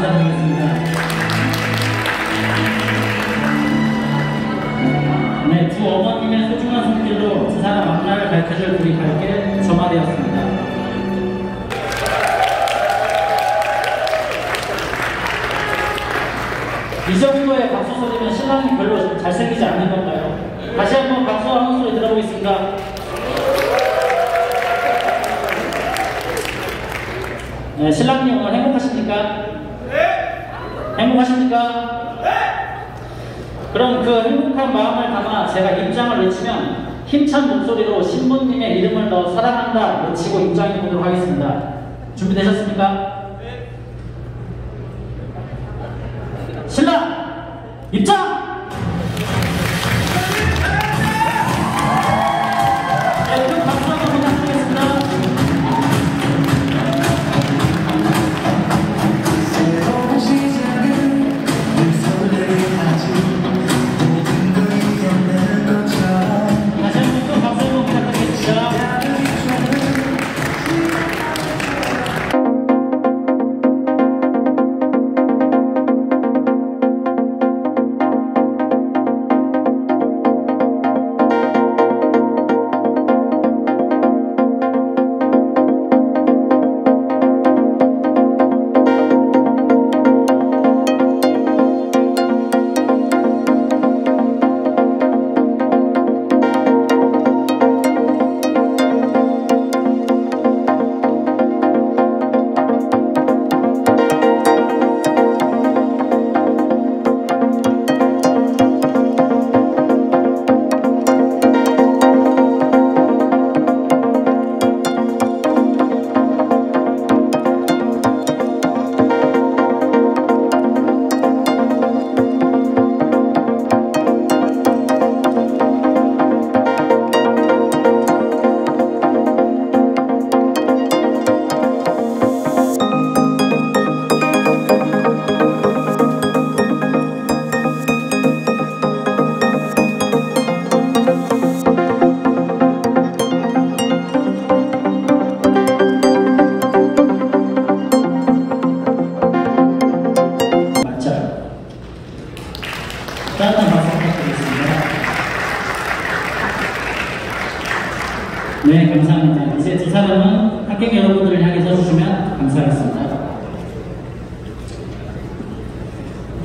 감사드리겠습니다. 네, 두 어머님의 소중한 손길로 지상한 만나를 밝혀줄 우리 가족의 점화되었습니다. 이 정도의 박수 소리면 신랑이 별로 잘생기지 않는 건가요? 다시 한번 박수 한 소리 들어보겠습니다. 네, 신랑님 오늘 행복하십니까? 네! 행복하십니까? 네! 그럼 그 행복한 마음을 담아 제가 입장을 외치면 힘찬 목소리로 신부님의 이름을 넣어 사랑한다 외치고 입장해 보도록 하겠습니다. 준비되셨습니까? 네. 신랑 입장!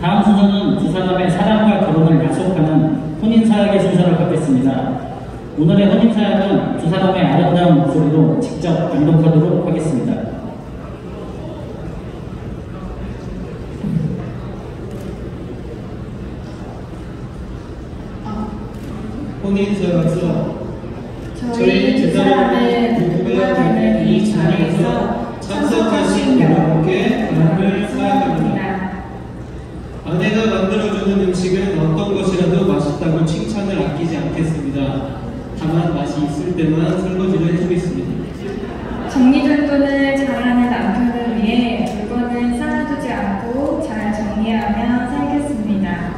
다음 순서는 두 사람의 사랑과 결혼을 약속하는 혼인사약의 순서를 갖겠습니다. 오늘의 혼인사약은 두 사람의 아름다운 목소리로 직접 낭독하도록 하겠습니다. 혼인서약서 저희 두 사람의 부부가 되는 이 자리에서 만들어주는 음식은 어떤 것이라도 맛있다고 칭찬을 아끼지 않겠습니다. 다만 맛이 있을 때만 설거지를 해주겠습니다. 정리정돈을 잘하는 남편을 위해 물건을 쌓아두지 않고 잘 정리하며 살겠습니다.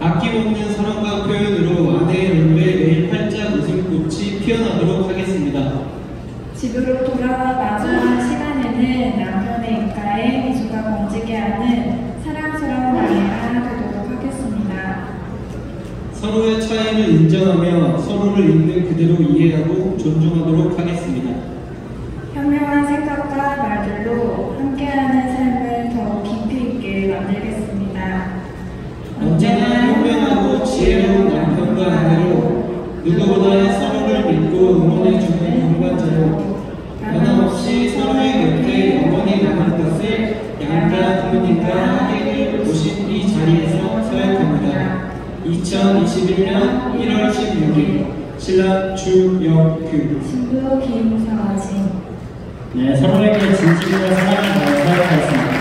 아낌없는 사랑과 표현으로 아내의 얼굴에 매일 활짝 웃음꽃이 피어나도록 하겠습니다. 집으로 돌아와 마주한 시간에는 남편의 입가에 미소가 번지게 하는 인정하며 서로를 있는 그대로 이해하고 존중하도록 하겠습니다. 현명한 생각과 말들로 함께하는 삶을 더 깊이 있게 만들겠습니다. 언제나 현명하고 지혜로운 남편과 아내로 누구보다 서로를 믿고 응원해주는 동반자로 변함없이 서로의 곁에 영원히 남을 것을 양가 부모님과 함께 오신 이 자리에서 서약합니다. 2021년 1월 16일 신랑 주영규 신부 김서진 네, 서로에게 진심으로 사랑을 다해 서약하겠습니다.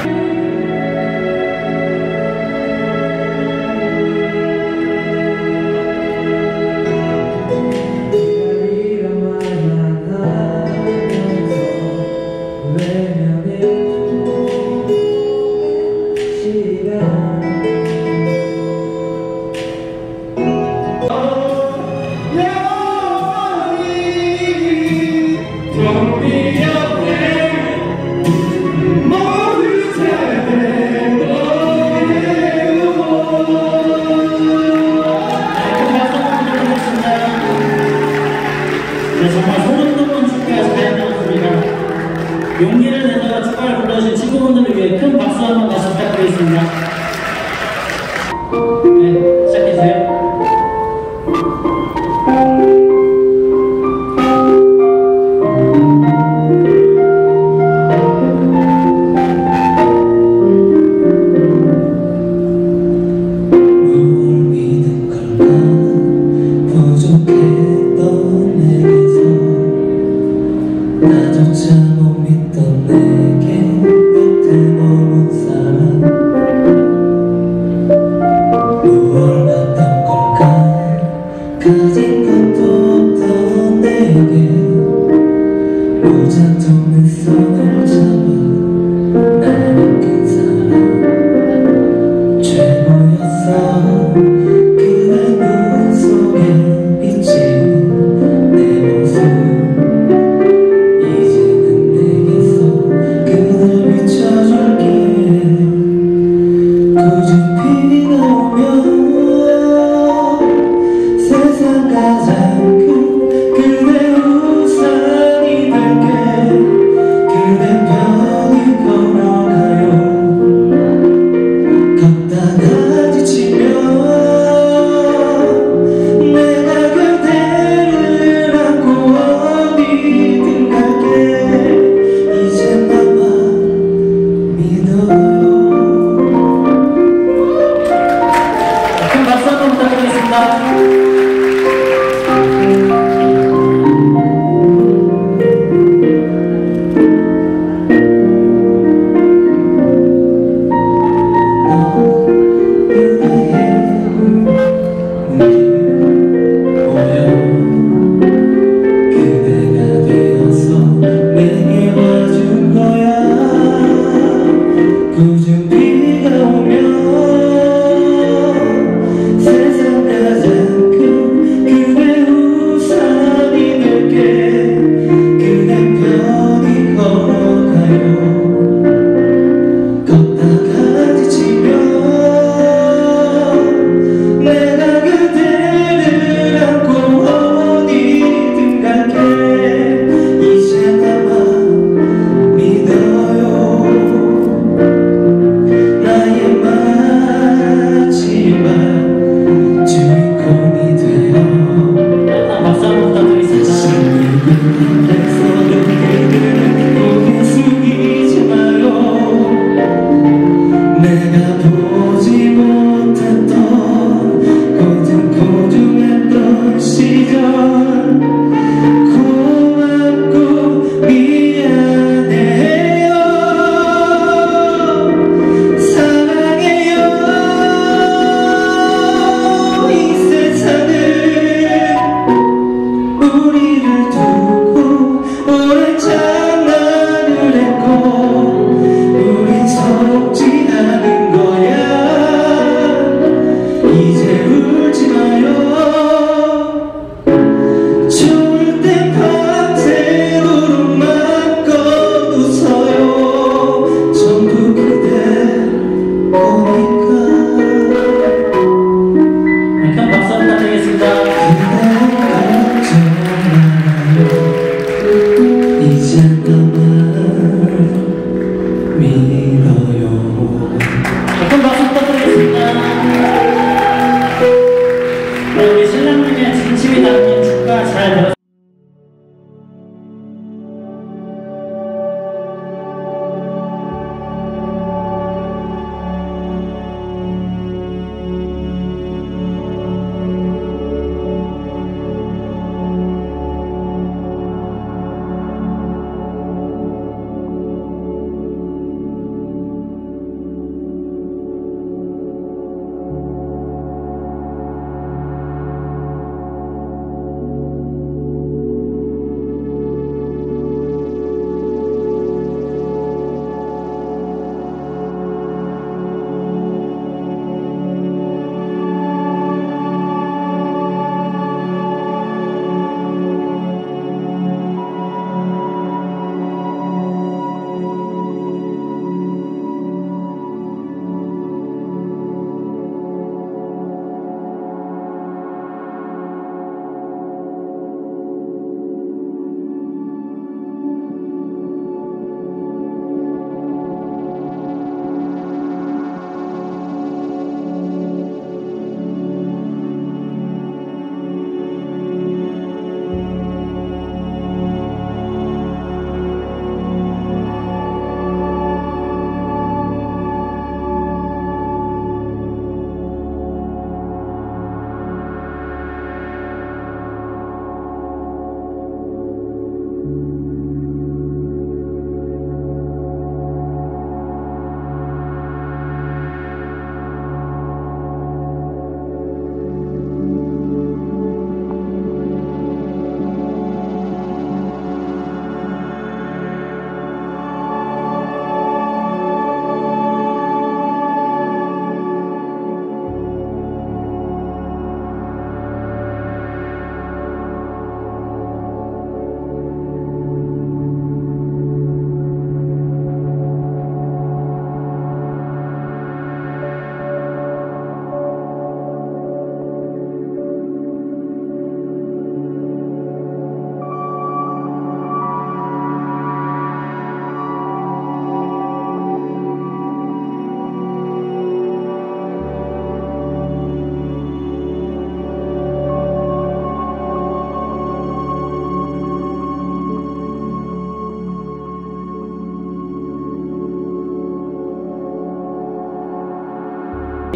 거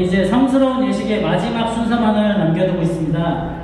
이제 성스러운 예식의 마지막 순서만을 남겨두고 있습니다.